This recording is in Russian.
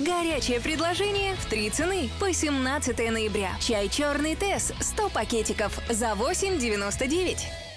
Горячее предложение в три цены по 17 ноября. Чай черный Тесс 100 пакетиков за 8,99.